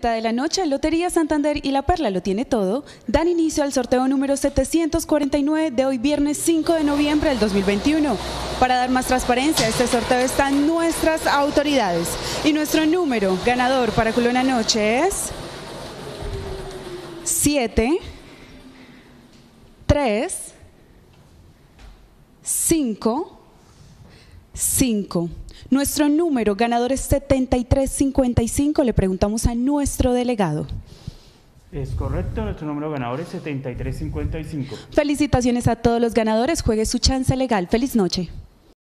de la noche, Lotería Santander y La Perla lo tiene todo, dan inicio al sorteo número 749 de hoy viernes 5 de noviembre del 2021. Para dar más transparencia este sorteo están nuestras autoridades y nuestro número ganador para Culona Noche es 7 3 5 5. Nuestro número ganador es 7355. Le preguntamos a nuestro delegado. Es correcto, nuestro número ganador es 7355. Felicitaciones a todos los ganadores. Juegue su chance legal. Feliz noche.